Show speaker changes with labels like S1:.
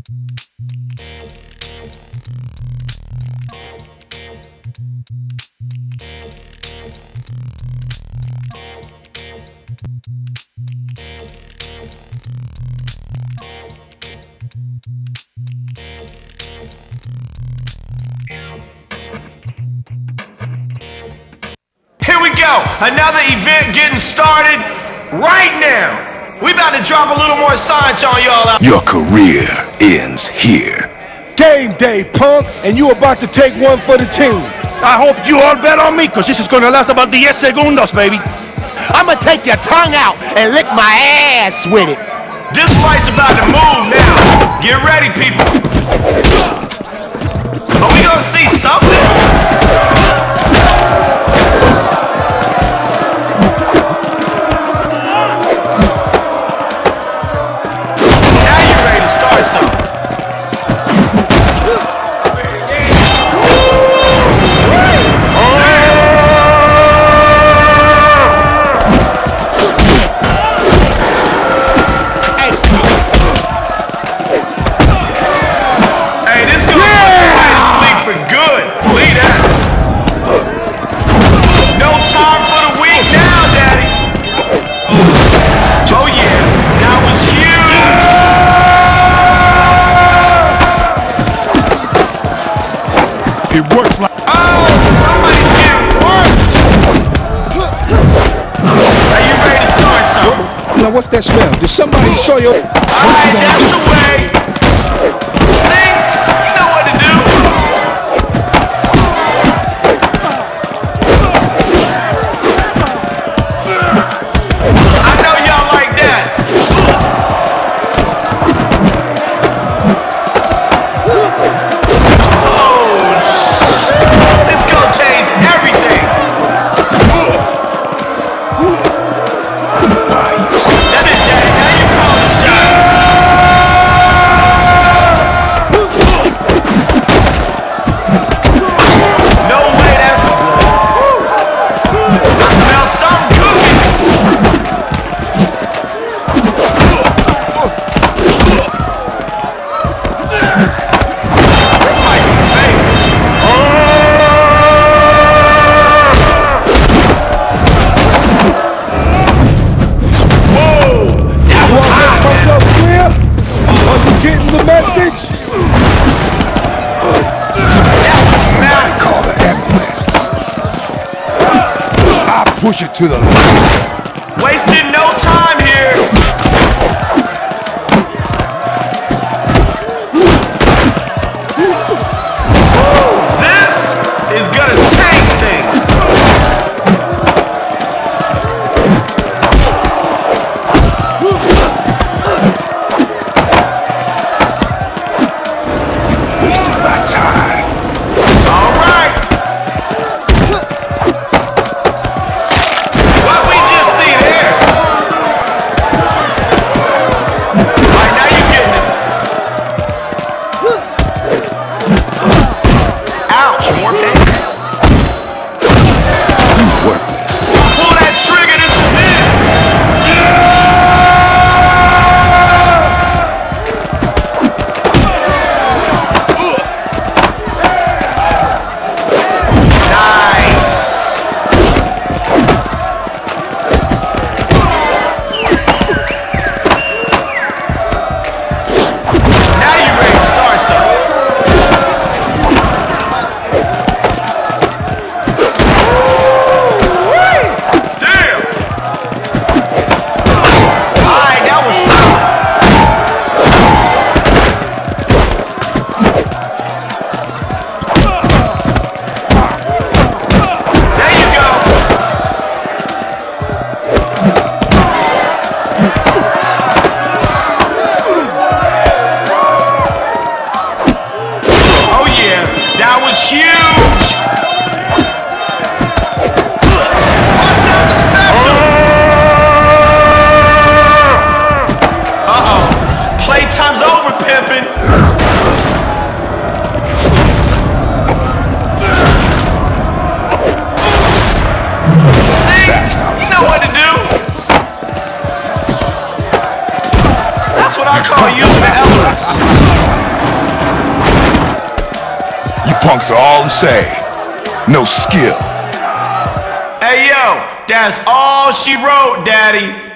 S1: Here we go. Another event getting started right now. We about to drop a little more science on y'all.
S2: Your career ends here.
S3: Game day, punk, and you about to take one for the team.
S4: I hope you all bet on me, because this is going to last about 10 segundos, baby.
S5: I'm gonna take your tongue out and lick my ass with it.
S1: This fight's about to move now. Get ready, people.
S3: What's that smell? Did somebody show you?
S1: All right, that's the way.
S2: Push it to the limit. Punks are all the same. No skill.
S1: Hey yo, that's all she wrote, Daddy.